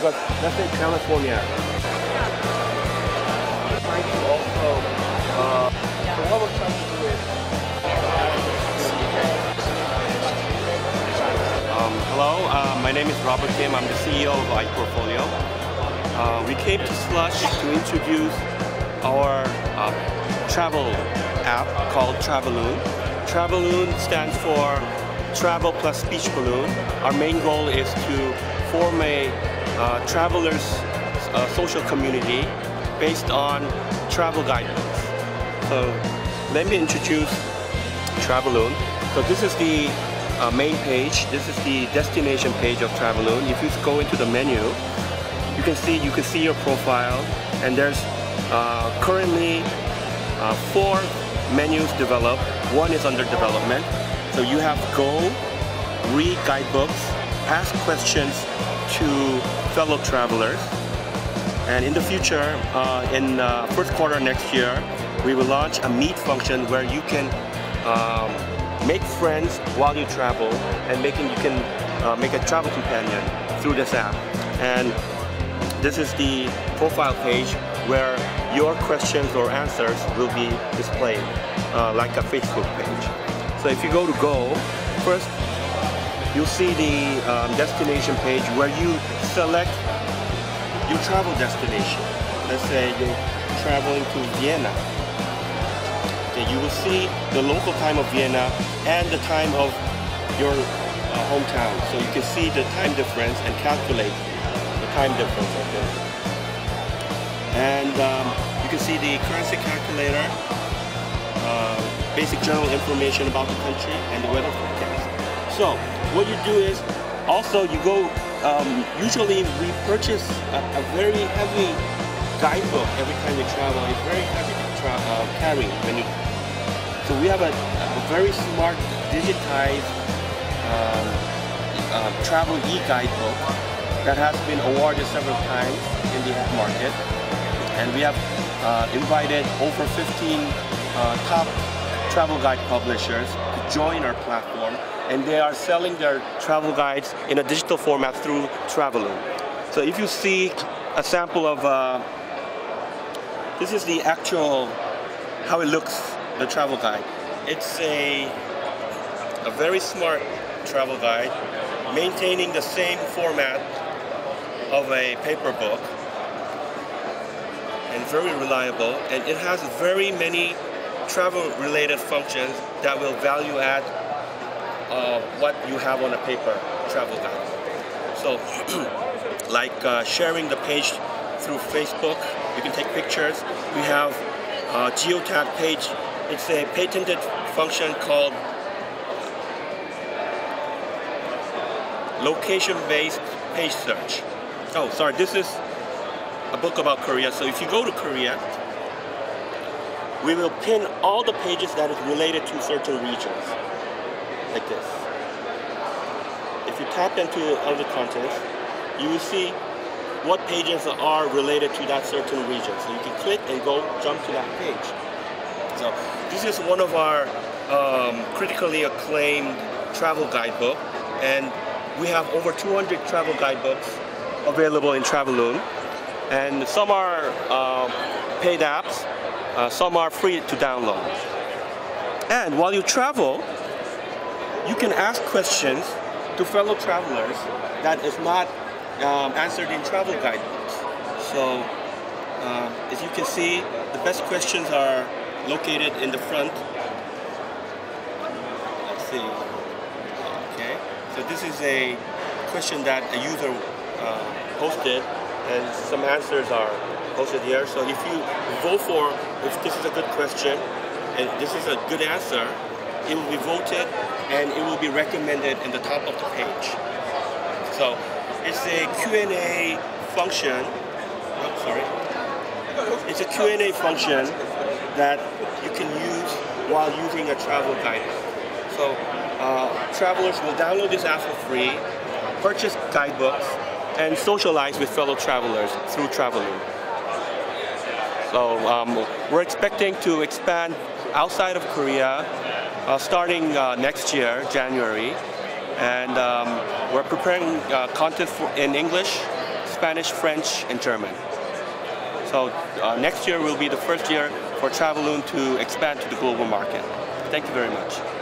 because let's California. Um, hello, uh, my name is Robert Kim. I'm the CEO of iPortfolio. Uh, we came to Slush to introduce our uh, travel app called Travalloon. Travalloon stands for Travel plus Speech Balloon. Our main goal is to form a uh, travelers uh, social community based on travel guidebooks. So let me introduce Travalloon. So this is the uh, main page. This is the destination page of Travalloon. If you go into the menu, you can see you can see your profile, and there's uh, currently uh, four menus developed. One is under development. So you have go, read guidebooks, ask questions to fellow travelers. And in the future, uh, in uh, first quarter next year, we will launch a meet function where you can um, make friends while you travel and making you can uh, make a travel companion through this app. And this is the profile page where your questions or answers will be displayed uh, like a Facebook page. So if you go to Go, first you'll see the um, destination page where you select your travel destination. Let's say you're traveling to Vienna. Okay, you will see the local time of Vienna and the time of your uh, hometown. So you can see the time difference and calculate the time difference. Okay. And um, you can see the currency calculator, uh, basic general information about the country, and the weather forecast. So what you do is also you go, um, usually we purchase a, a, very heavy guidebook every time you travel. It's very heavy to uh, carry when you, so we have a, a very smart digitized um, uh, travel e-guidebook that has been awarded several times in the market. And we have uh, invited over 15 uh, top travel guide publishers to join our platform and they are selling their travel guides in a digital format through Travalloon. So if you see a sample of, uh, this is the actual, how it looks, the travel guide. It's a, a very smart travel guide, maintaining the same format of a paper book, and very reliable, and it has very many travel-related functions that will value add uh, what you have on a paper travel guide. So, like uh, sharing the page through Facebook, you can take pictures. We have a geotag page. It's a patented function called location-based page search. Oh, sorry, this is a book about Korea. So if you go to Korea, we will pin all the pages that is related to certain regions, like this. If you tap into other contents, you will see what pages are related to that certain region. So you can click and go jump to that page. So this is one of our um, critically acclaimed travel guidebook, and we have over 200 travel guidebooks available in Travalloon, and some are uh, paid apps, uh, some are free to download. And while you travel, you can ask questions to fellow travelers that is not um, answered in travel guidebooks. So uh, as you can see, the best questions are located in the front. Let's see. Okay, so this is a question that a user uh, posted and some answers are posted here. So if you vote for, if this is a good question and this is a good answer, it will be voted and it will be recommended in the top of the page. So it's a Q&A function, oh, sorry. It's a Q&A function that you can use while using a travel guide. So uh, travelers will download this app for free, purchase guidebooks, and socialize with fellow travelers through Travalloon. So um, we're expecting to expand outside of Korea uh, starting uh, next year, January. And um, we're preparing uh, content for, in English, Spanish, French, and German. So uh, next year will be the first year for Travalloon to expand to the global market. Thank you very much.